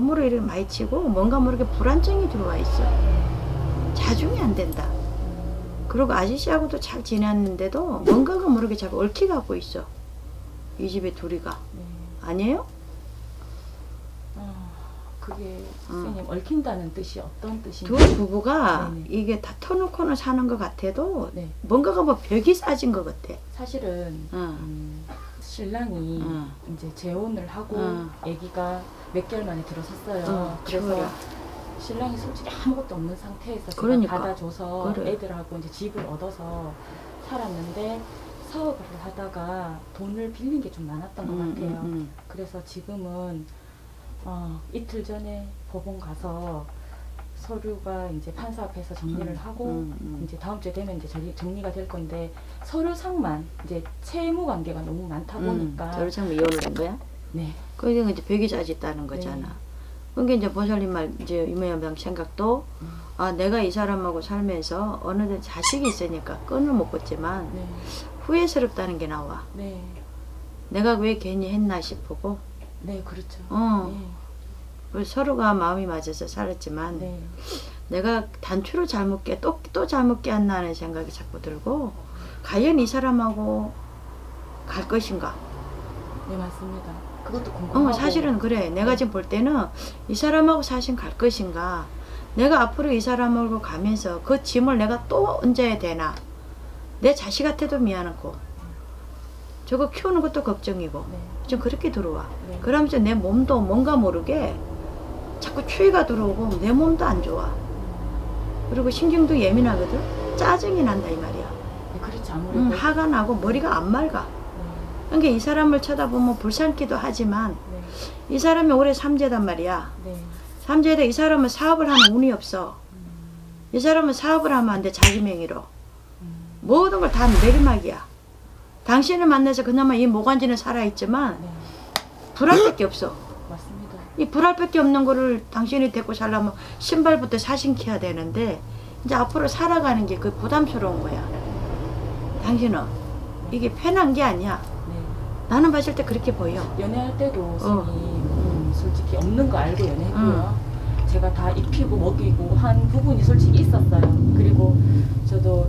몸으로 이렇게 많이 치고 뭔가 모르게 불안증이 들어와 있어. 자중이 안 된다. 그리고 아저씨하고도 잘 지냈는데도 뭔가가 모르게 자꾸 얽혀갖고 있어. 이 집에 둘이가. 네. 아니에요? 아, 그게 선생님 얽힌다는 뜻이 어떤 두 뜻인가요? 부부가 네네. 이게 다 터놓고는 사는 것 같아도 네. 뭔가가 뭐 벽이 싸진 것 같아. 사실은 응. 음, 신랑이 응. 이제 재혼을 하고 응. 아기가 몇 개월 만에 들어섰어요. 응, 그래서. 신랑이 솔직히 아무것도 없는 상태에서 그러니까. 받아줘서 그래. 애들하고 이제 집을 얻어서 살았는데 사업을 하다가 돈을 빌린 게 좀 많았던 것 음, 같아요. 음, 음. 그래서 지금은 어, 이틀 전에 법원 가서 서류가 이제 판사 앞에서 정리를 음, 하고 음, 음. 이제 다음 주에 되면 이제 정리, 정리가 될 건데 서류상만 이제 채무 관계가 너무 많다 보니까 참 이혼을 한 거야? 네. 그게 이제 벽이 짜졌다는 거잖아. 네. 그게 이제 보살님 말 이제 이모양방 생각도 음. 아 내가 이 사람하고 살면서 어느 데 자식이 있으니까 끈을 못 걷지만 네. 후회스럽다는 게 나와. 네. 내가 왜 괜히 했나 싶고 네, 그렇죠. 어. 그래서 서로가 마음이 맞아서 살았지만 네. 네. 내가 단추를 잘못 깨, 또, 또 잘못 깨었나 하는 생각이 자꾸 들고 과연 이 사람하고 갈 것인가? 네, 맞습니다. 그것도 궁금하고 어, 사실은 그래. 내가 지금 볼 때는 이 사람하고 사실 갈 것인가? 내가 앞으로 이 사람하고 가면서 그 짐을 내가 또 얹어야 되나? 내 자식한테도 미안하고 저거 키우는 것도 걱정이고 네. 좀 그렇게 들어와. 네. 그러면서 내 몸도 뭔가 모르게 자꾸 추위가 들어오고 내 몸도 안 좋아. 그리고 신경도 예민하거든. 짜증이 난다 이 말이야. 네, 그렇죠. 아무래도 음, 화가 나고 머리가 안 맑아. 그러니까 이 사람을 쳐다보면 불쌍기도 하지만 네. 이 사람이 올해 삼재단 말이야. 네. 네. 삼재대 이 사람은 사업을 하는 운이 없어. 이 사람은 사업을 하면 안 돼. 자기 명의로. 음. 모든 걸 다 내리막이야. 당신을 만나서 그나마 이 모간지는 살아있지만 네. 불알밖에 없어. 맞습니다. 이 불알밖에 없는 거를 당신이 데리고 살려면 신발부터 사신켜야 되는데 이제 앞으로 살아가는 게 그 부담스러운 거야. 당신은 이게 편한 게 아니야. 네. 나는 봤을 때 그렇게 보여. 연애할 때도 어. 선생님 음, 솔직히 없는 거 알고 연애했고요. 제가 다 입히고 먹이고 한 부분이 솔직히 있었어요. 그리고 저도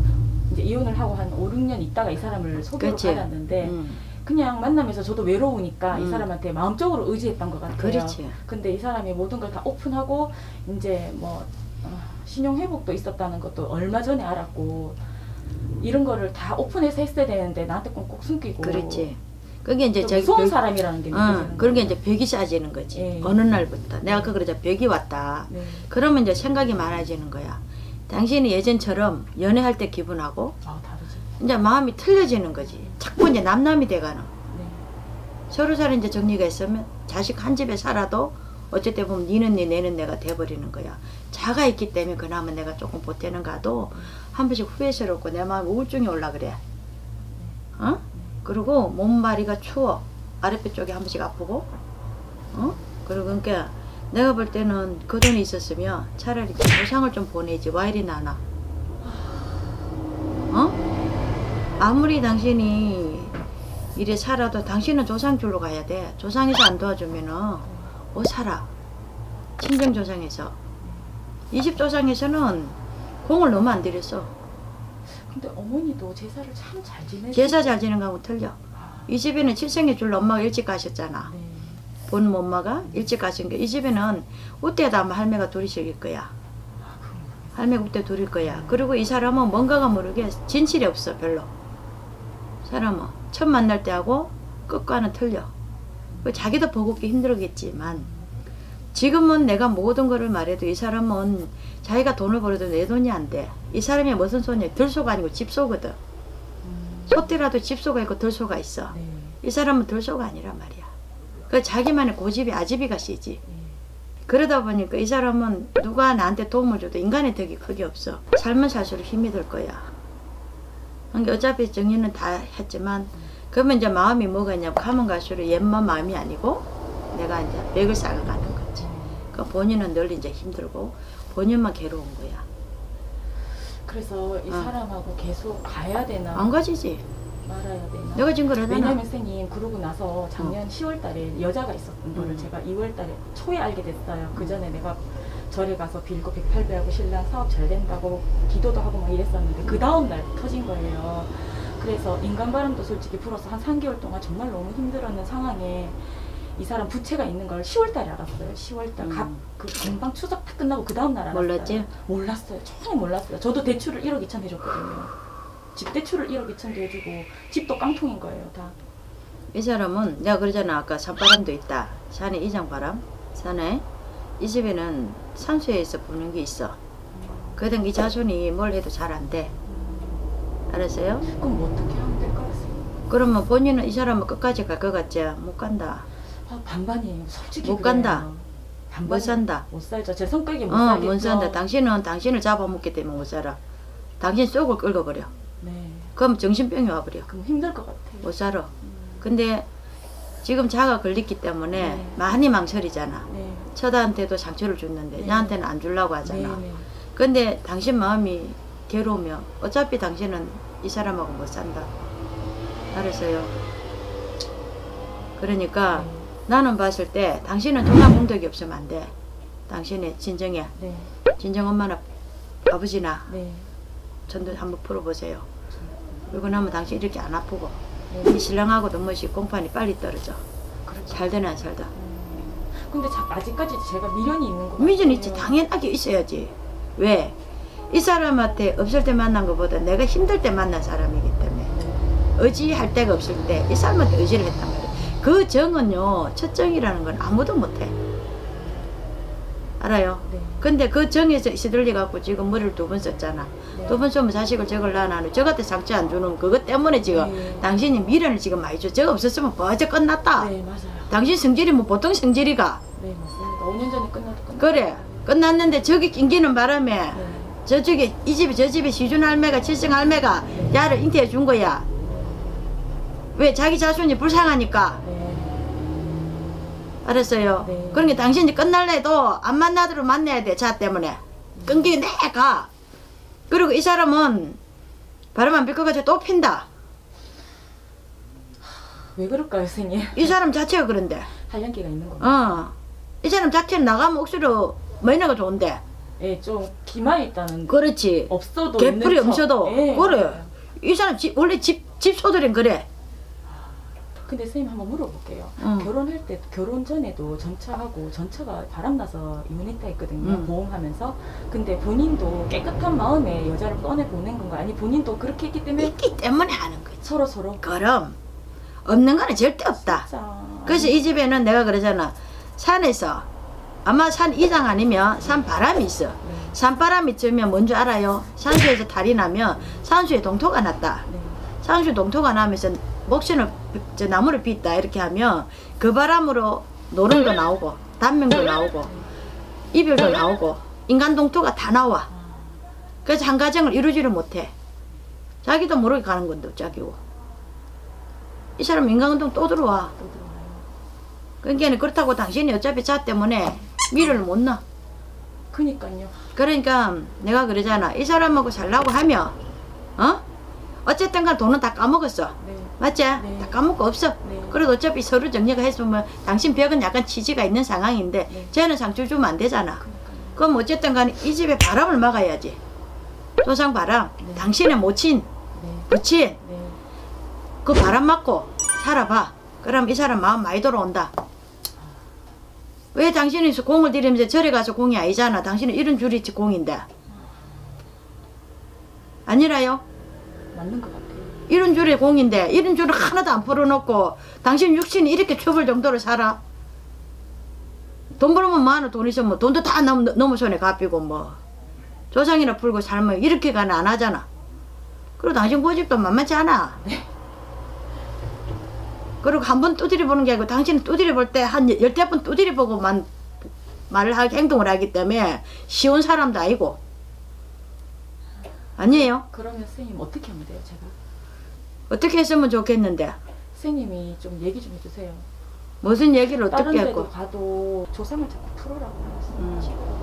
이제 이혼을 하고 한 5, 6년 있다가 이 사람을 소개로 그치? 받았는데 음. 그냥 만나면서 저도 외로우니까 이 음. 사람한테 마음적으로 의지했던 것 같아요. 그렇지. 근데 이 사람이 모든 걸 다 오픈하고 이제 뭐 어, 신용 회복도 있었다는 것도 얼마 전에 알았고 이런 거를 다 오픈해서 했어야 되는데 나한테 꼭꼭 숨기고 그렇지. 그게 이제 또 저기 무서운 벽- 사람이라는 게 어, 그런 게. 이제 벽이 쌓여지는 거지. 예. 어느 날부터. 내가 아까 그러자 벽이 왔다. 네. 그러면 이제 생각이 많아지는 거야. 당신이 예전처럼 연애할 때 기분하고 아 다르죠. 이제 마음이 틀려지는 거지. 자꾸 이제 남남이 돼가는. 네. 서로 살 이제 정리가 있으면 자식 한 집에 살아도 어쨌든 보면 니는 니 내는 내가 돼버리는 거야. 자가 있기 때문에 그나마 내가 조금 보태는 가도 한 번씩 후회스럽고 내 마음에 우울증이 올라 그래. 어? 그리고 몸바리가 추워. 아랫배 쪽이 한 번씩 아프고. 어? 그리고 그러니까 내가 볼 때는 그 돈이 있었으면 차라리 보상을 좀 보내지. 와 이리 나나. 어? 아무리 당신이 이래 살아도 당신은 조상줄로 가야 돼. 조상에서 안 도와주면은 못 살아. 친정 조상에서. 이집 조상에서는 공을 너무 안 들였어. 근데 어머니도 제사를 참 잘 지내시고 제사 잘 지는 거하고 틀려. 아, 이 집에는 칠생의 줄로 엄마가 일찍 가셨잖아. 네. 본 엄마가 일찍 가신 게. 이 집에는 우때도 아마 할매가 둘이실 거야. 아, 할매가 우때 둘일 거야. 그리고 이 사람은 뭔가가 모르게 진실이 없어 별로. 사람은 첫 만날 때하고 끝과는 틀려. 그 자기도 버겁기 힘들겠지만 지금은 내가 모든 거를 말해도 이 사람은 자기가 돈을 벌어도 내 돈이 안 돼. 이 사람이 무슨 손이야? 들소가 아니고 집소거든. 음, 소띠라도 집소가 있고 들소가 있어. 네. 이 사람은 들소가 아니란 말이야. 그 자기만의 고집이 아집이가. 네. 그러다 보니까 이 사람은 누가 나한테 도움을 줘도 인간의 덕이 크게 없어. 살면 살수록 힘이 들 거야. 그러니까 어차피 정리는 다 했지만 그러면 이제 마음이 뭐가 있냐면 가면 갈수록 옛만 마음이 아니고 내가 이제 벽을 쌓아가는 거지. 그 본인은 늘 이제 힘들고 본인만 괴로운 거야. 그래서 이 어. 사람하고 계속 가야 되나? 안 가지지. 말아야 되나? 내가 증거를 하잖아. 왜냐면 선생님 그러고 나서 작년 10월 달에 여자가 있었던 거를 음. 제가 2월 달에 초에 알게 됐어요. 그 전에 내가 절에 가서 빌고 108배하고 신랑 사업 잘 된다고 기도도 하고 막 이랬었는데 그 다음 날 터진 거예요. 그래서 인간바람도 솔직히 불어서 한 3개월 동안 정말 너무 힘들었는 상황에 이 사람 부채가 있는 걸 10월 달에 알았어요. 10월 달. 음. 갑, 그 금방 추석 다 끝나고 그 다음 날 알았어요. 몰랐지? 몰랐어요. 전혀 몰랐어요. 저도 대출을 1억 2천 해줬거든요. 집 대출을 1억 2천도 해주고 집도 깡통인 거예요. 다. 이 사람은 내가 그러잖아 아까 산바람도 있다 산에 이장바람 산에 이 집에는 산수에서 부는 게 있어 그러던 이 자손이 뭘 해도 잘 안 돼 알았어요? 그럼 뭐 어떻게 하면 될것 같습니다. 그러면 본인은 이 사람은 끝까지 갈 것 같지 못 간다 아, 반반이에요. 솔직히 못 그래요. 간다. 반반 못 산다 못 살죠. 제 성격이 못 어 살겠죠. 못 산다 당신은 당신을 잡아먹기 때문에 못 살아 당신 속을 긁어버려 네. 그럼 정신병이 와버려 그럼 힘들 것 같아요. 못 살아 음, 근데 지금 자가 걸렸기 때문에 네. 많이 망설이잖아 네. 처다한테도 상처를 줬는데 네. 나한테는 안 주려고 네. 하잖아 네. 근데 당신 마음이 괴로우면 어차피 당신은 이 사람하고 못 산다. 알았어요. 그러니까 네. 나는 봤을 때 당신은 정말 공덕이 없으면 안 돼. 당신의 진정해. 네. 진정 엄마나 아버지나 네. 전도 한번 풀어보세요. 그러고 나면 당신 이렇게 안 아프고 네. 이 신랑하고도 뭐시 공판이 빨리 떨어져. 그렇죠. 살되나 안 살다. 음. 근데 자, 아직까지 제가 미련이 있는 거 미전 있지 당연하게 있어야지. 왜? 이 사람한테 없을 때 만난 것보다 내가 힘들 때 만난 사람이기 때문에 의지할 데가 없을 때 이 사람한테 의지를 했단 말이야. 그 정은요 첫 정이라는 건 아무도 못해. 알아요? 네. 근데 그 정에서 시들리 갖고 지금 머리를 두 번 썼잖아. 네. 두번 쏘면 자식을 저걸 낳아나는 저한테 상처 안 주는 그것 때문에 지금 네. 당신이 미련을 지금 많이 줘. 저거 없었으면 벌써 끝났다. 네, 맞아요. 당신 성질이 뭐 보통 성질이가. 네, 맞습니다. 5년 전에 끝나. 그래. 끝났는데 저기 낑기는 바람에 네. 저쪽에 이 집에 저 집에 시준 할매가 칠성 할매가 야를 인태해 준 거야. 왜 자기 자손이 불쌍하니까 네. 알았어요. 네. 그러니까 당신이 끝날래도 안 만나도록 만나야 돼. 자 때문에 끊기 내가. 그리고 이 사람은 바람 안 빌것 같아 또 핀다. 왜 그럴까요, 선생님? 이 사람 자체가 그런데. 한량기가 있는 거. 어. 이 사람 자체는 나가면 억수로 매너가 좋은데. 예, 좀 기만 있다는 그렇지. 없어도 척. 없어도. 예, 그래. 이 사람 집, 원래 집, 집 소들은 그래. 근데 선생님 한번 물어볼게요. 응. 결혼할 때 결혼 전에도 전처하고 전처가 바람나서 이혼했다 했거든요. 응. 보험하면서. 근데 본인도 깨끗한 마음에 여자를 꺼내 보낸 건가? 아니 본인도 그렇게 했기 때문에 있기 때문에 하는 거지. 서로 서로. 그럼 없는 거는 절대 없다. 진짜. 그래서 이 집에는 내가 그러잖아. 산에서 아마 산 이상 아니면 산 바람이 있어. 네. 산 바람이 쩌면 뭔줄 알아요? 산수에서 달이 나면 산수에 동토가 났다. 네. 산수 동토가 나면서 목선을 저 나무를 빗다 이렇게 하면 그 바람으로 노름도 나오고 단명도 나오고 이별도 나오고 인간 동토가 다 나와. 아, 그래서 한 가정을 이루지를 못해. 자기도 모르게 가는 건데 자기고. 이 사람 인간운동 또 들어와. 그러니까 그렇다고 당신이 어차피 자 때문에 미를 못 넣어. 그니까요. 그러니까 내가 그러잖아. 이 사람하고 살라고 하면 어? 어쨌든 간 돈은 다 까먹었어. 네. 맞지? 네. 다 까먹고 없어. 네. 그래도 어차피 서로 정리가 했으면 당신 벽은 약간 치지가 있는 상황인데 네. 쟤는 상처 주면 안 되잖아. 그니까요. 그럼 어쨌든 간에 이 집에 바람을 막아야지. 조상 바람. 네. 당신의 모친, 네. 부친 네. 그 바람 맞고 살아봐. 그럼 이 사람 마음 많이 돌아온다. 왜 당신이 공을 들이면서 절에 가서 공이 아니잖아. 당신은 이런 줄이 공인데. 아니라요? 맞는 것 같아요. 이런 줄의 공인데 이런 줄을 하나도 안 풀어놓고 당신 육신이 이렇게 좁을 정도로 살아? 돈 벌면 많아 돈 있으면 돈도 다 넘, 넘어 손에 갚이고 뭐 조상이나 풀고 살면 이렇게 가는 안 하잖아. 그리고 당신 고집도 만만치 않아. 그리고 한 번 두드려 보는 게 아니고 당신은 두드려 볼 때 한 열대 번 두드려 보고만 말을 하기 행동을 하기 때문에 쉬운 사람도 아니고 아니에요? 그러면 선생님 어떻게 하면 돼요, 제가? 어떻게 했으면 좋겠는데 선생님이 좀 얘기 좀 해주세요. 무슨 얘기를 어떻게 했고 가도 조상을 자꾸 풀어라고 말씀하시고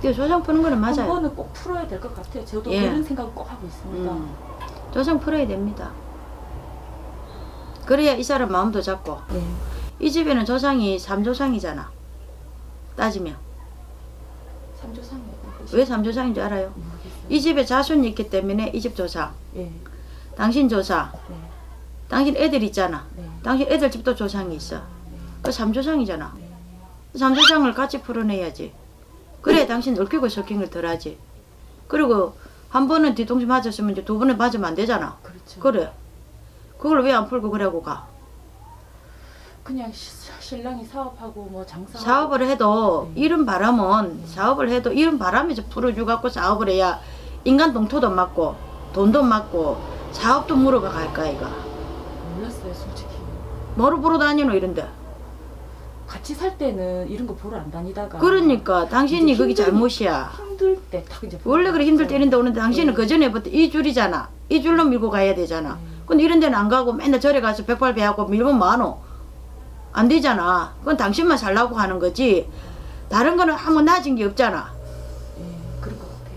그 조상 푸는 거는 한 맞아요 번은 꼭 풀어야 될 것 같아요. 저도 예. 그런 생각 꼭 하고 있습니다. 음. 조상 풀어야 됩니다. 그래야 이 사람 마음도 잡고 네. 이 집에는 조상이 삼조상이잖아. 따지면 삼조상이요. 왜 삼조상인 줄 알아요? 모르겠어요. 이 집에 자손이 있기 때문에 이 집 조상, 예. 당신 조상, 네. 당신 애들 있잖아. 네. 당신 애들 집도 조상이 있어. 네. 그 삼조상이잖아. 네. 삼조상을 같이 풀어내야지. 그래 당신 얽히고 섞인 덜 하지. 그리고 한 번은 뒤통수 맞았으면 이제 두 번에 맞으면 안 되잖아. 그렇죠. 그래. 그걸 왜 안 풀고 그러고 가? 그냥 시, 신랑이 사업하고 뭐 장사 사업을 해도 네. 이런 바람은 사업을 해도 이런 바람에서 풀어주 갖고 사업을 해야 인간 동토도 맞고 돈도 맞고 사업도 물어가 갈까 이가 몰랐어요, 솔직히. 뭐로 보러 다니노 이런데 같이 살 때는 이런 거 보러 안 다니다가 그러니까 당신이 그게 잘못이야 힘들 때 딱 이제 원래 그래 힘들 때 이런 데 오는데 당신은 네. 그 전에부터 이 줄이잖아 이 줄로 밀고 가야 되잖아 네. 근데 이런 데는 안 가고 맨날 절에 가서 백발배하고 밀면 뭐하노 안 되잖아 그건 당신만 살라고 하는 거지 다른 거는 아무 낮은 게 없잖아 예, 그런 것 같아요.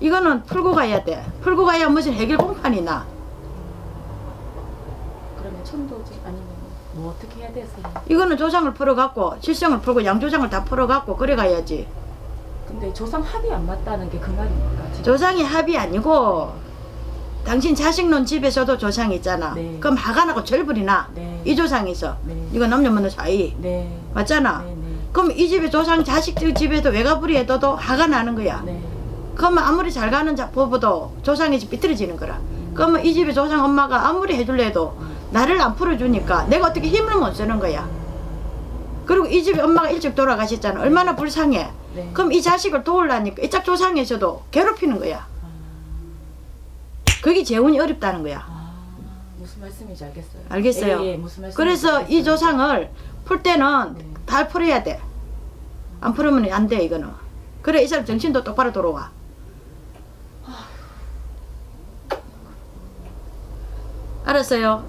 이거는 풀고 가야 돼. 풀고 가야 무슨 해결 공판이 나. 천도지 아니면 뭐 어떻게 해야 돼서 이거는 조상을 풀어갖고 실성을 풀고 양조상을 다 풀어갖고 그래 가야지. 근데 조상 합이 안 맞다는 게 그 말입니까? 지금? 조상이 합이 아니고 당신 자식론 집에서도 조상 있잖아. 네. 그럼 화가 나고 절불이 나. 네. 이 조상에서. 네. 이거 남녀 먹는 사이. 네. 맞잖아. 네, 네. 그럼 이 집에 조상 자식들 집에도 외가불이 해도 화가 나는 거야. 네. 그러면 아무리 잘 가는 자 부부도 조상이 집 비틀어지는 거라. 그러면 이 집에 조상 엄마가 아무리 해줄래도 나를 안 풀어주니까 내가 어떻게 힘을 못 쓰는 거야. 그리고 이 집에 엄마가 일찍 돌아가셨잖아. 얼마나 불쌍해. 네. 그럼 이 자식을 도우려니까 이짝 조상에서도 괴롭히는 거야. 그게 재혼이 어렵다는 거야. 아, 무슨 말씀인지 알겠어요. 알겠어요? 예, 예, 무슨 그래서 이 알겠어요. 조상을 풀 때는 네. 다 풀어야 돼. 안 풀으면 안 돼, 이거는. 그래, 이 사람 정신도 똑바로 돌아와. 알았어요.